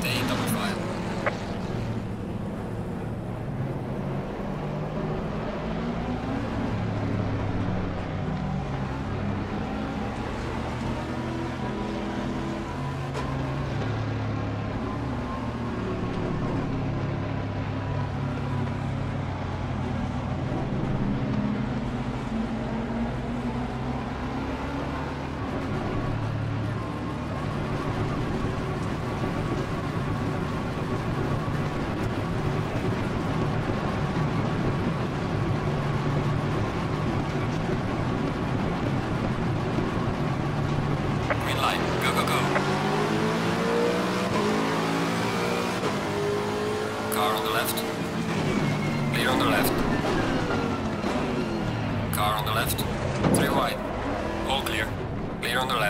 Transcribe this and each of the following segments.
tem, então muito fácil.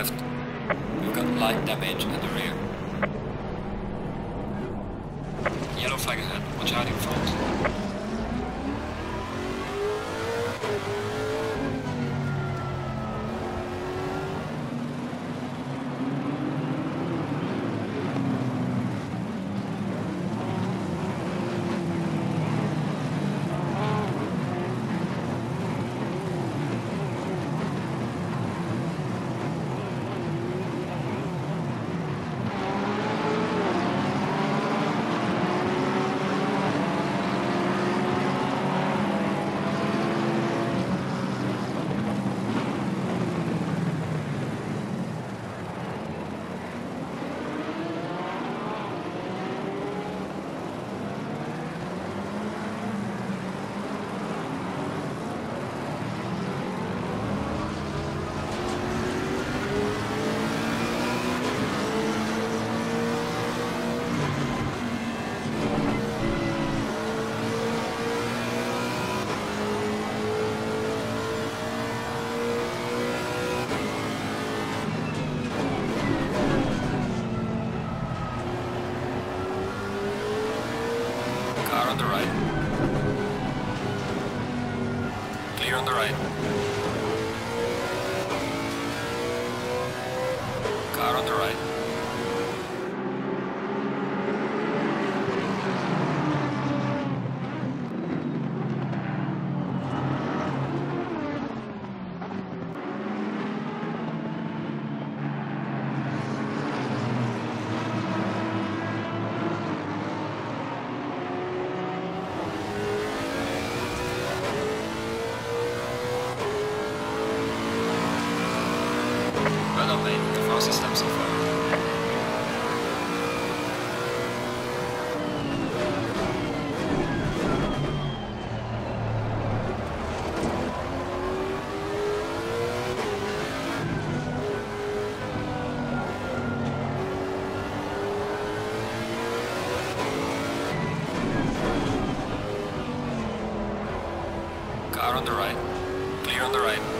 left. You got light damage at the rear. Yellow flag ahead. Watch out in front. on the right. Clear on the right.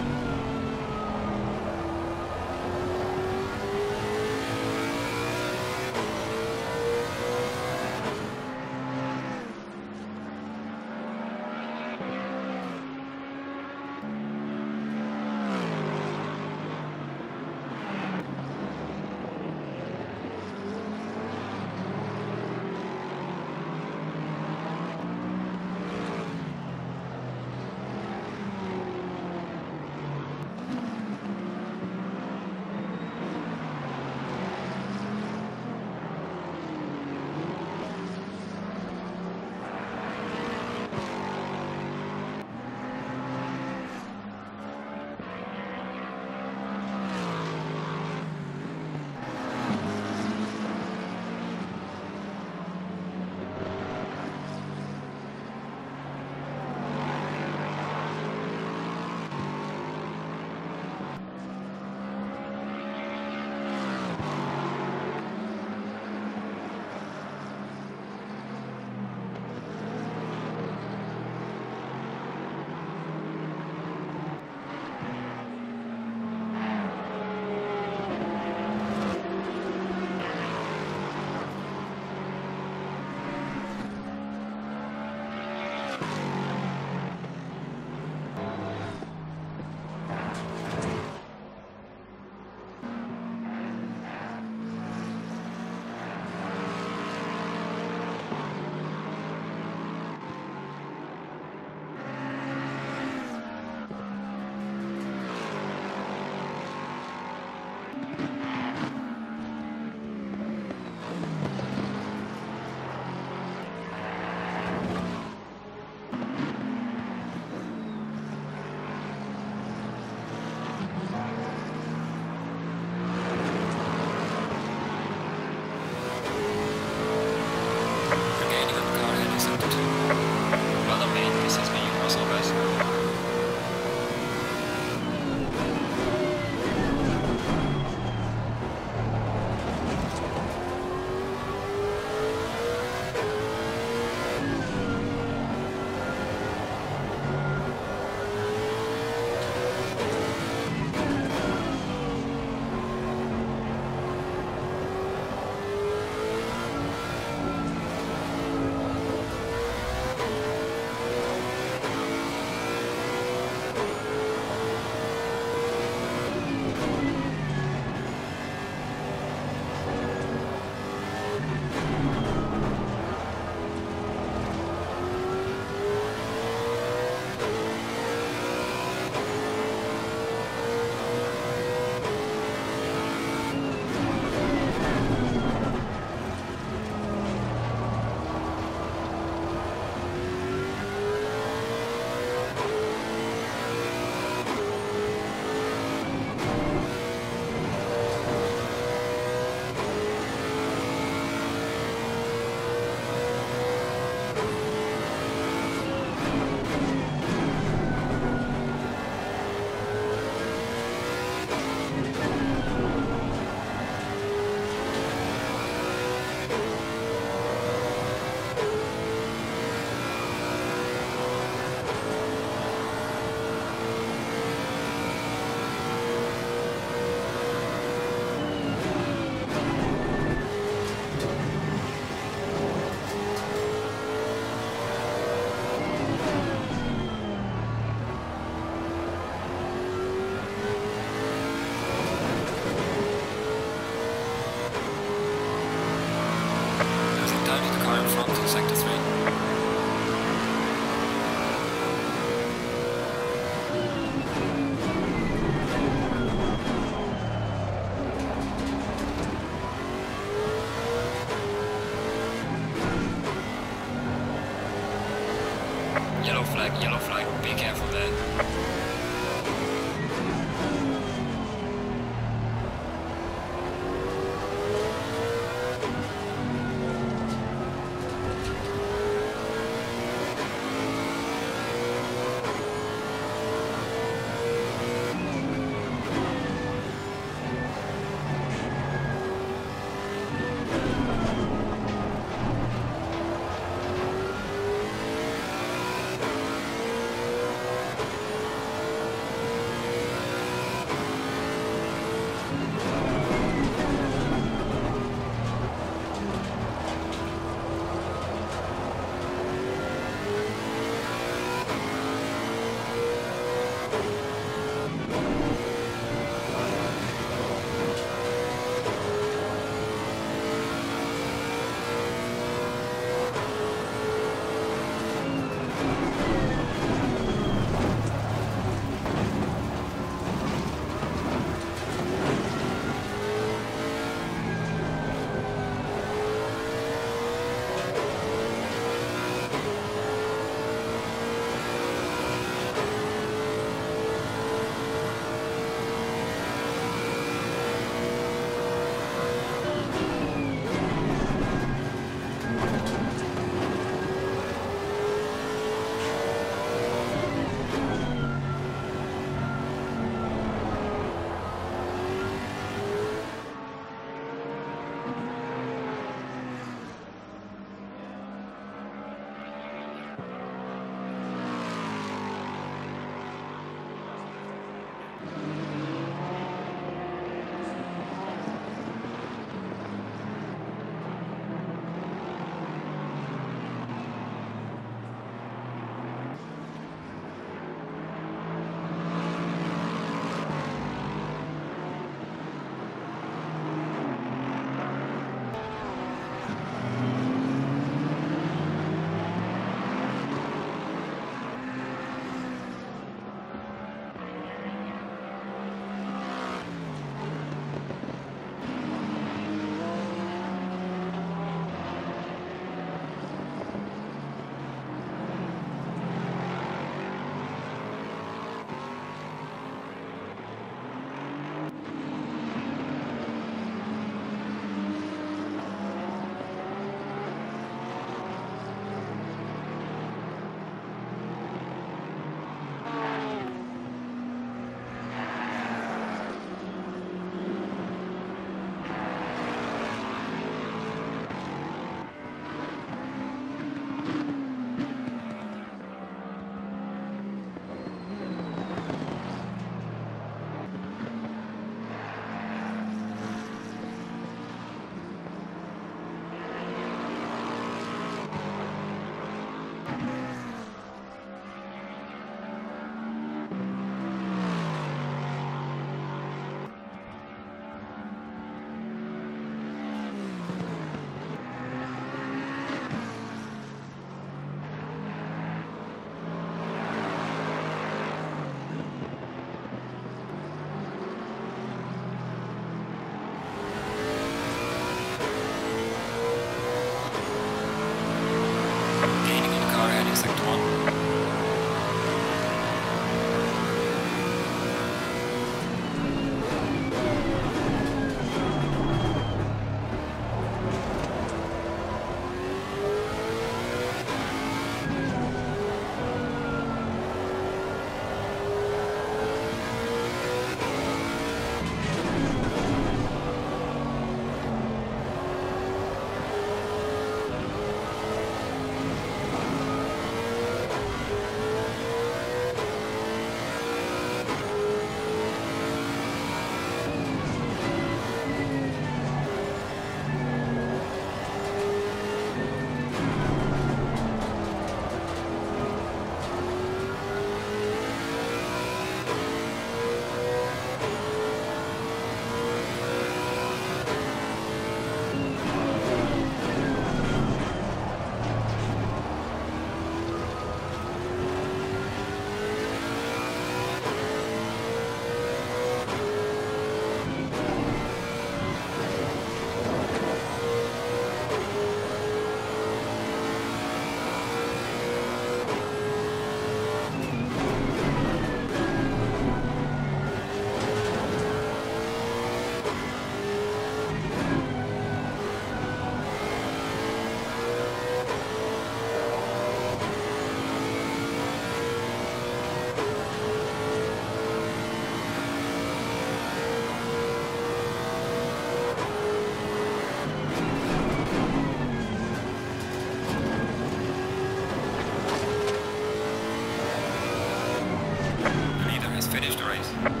Thank you.